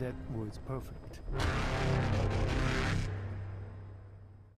That was perfect.